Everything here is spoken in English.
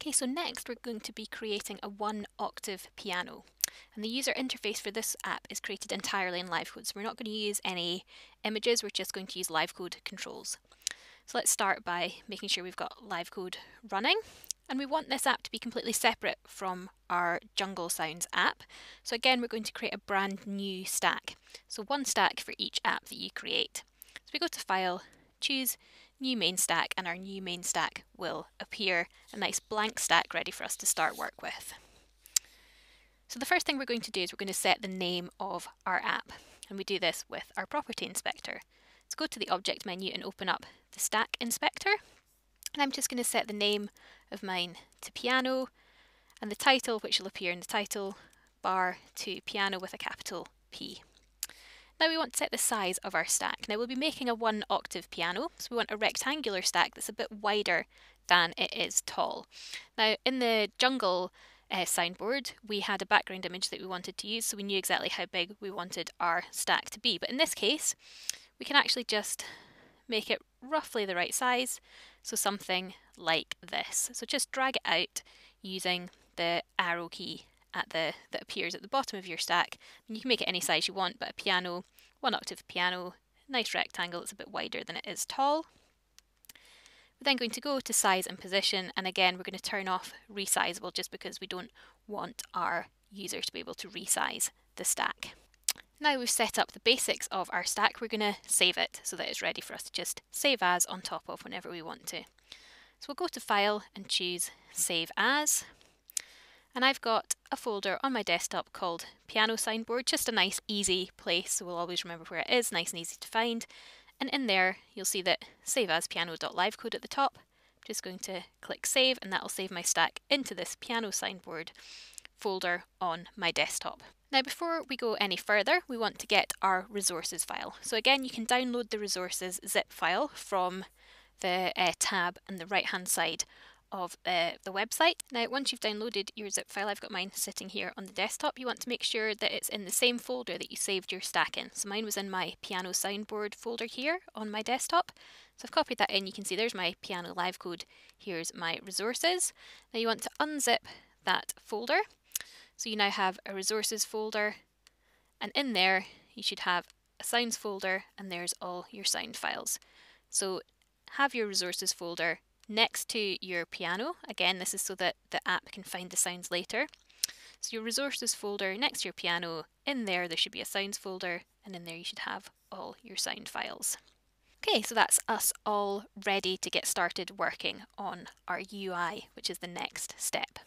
Okay, so next we're going to be creating a one octave piano. And the user interface for this app is created entirely in LiveCode. So we're not going to use any images, we're just going to use LiveCode controls. So let's start by making sure we've got LiveCode running. And we want this app to be completely separate from our Jungle Sounds app. So again, we're going to create a brand new stack. So one stack for each app that you create. So we go to File, choose new main stack and our new main stack will appear a nice blank stack ready for us to start work with. So the first thing we're going to do is we're going to set the name of our app and we do this with our property inspector. Let's go to the object menu and open up the stack inspector and I'm just going to set the name of mine to piano and the title which will appear in the title bar to piano with a capital P. Now we want to set the size of our stack. Now we'll be making a one octave piano, so we want a rectangular stack that's a bit wider than it is tall. Now in the jungle uh, soundboard, we had a background image that we wanted to use, so we knew exactly how big we wanted our stack to be. But in this case, we can actually just make it roughly the right size, so something like this. So just drag it out using the arrow key at the that appears at the bottom of your stack. And you can make it any size you want, but a piano, one octave piano, nice rectangle, it's a bit wider than it is tall. We're then going to go to size and position, and again we're going to turn off resizable just because we don't want our user to be able to resize the stack. Now we've set up the basics of our stack, we're going to save it so that it's ready for us to just save as on top of whenever we want to. So we'll go to File and choose Save As and I've got a folder on my desktop called Piano Soundboard, just a nice easy place so we'll always remember where it is, nice and easy to find. And in there you'll see that save as piano.livecode at the top. I'm just going to click save and that'll save my stack into this Piano soundboard folder on my desktop. Now before we go any further, we want to get our resources file. So again, you can download the resources zip file from the uh, tab on the right hand side of uh, the website. Now once you've downloaded your zip file, I've got mine sitting here on the desktop, you want to make sure that it's in the same folder that you saved your stack in. So mine was in my piano soundboard folder here on my desktop. So I've copied that in, you can see there's my piano live code, here's my resources. Now you want to unzip that folder. So you now have a resources folder and in there you should have a sounds folder and there's all your sound files. So have your resources folder next to your piano. Again, this is so that the app can find the sounds later. So your resources folder next to your piano, in there there should be a sounds folder and in there you should have all your sound files. Okay, so that's us all ready to get started working on our UI, which is the next step.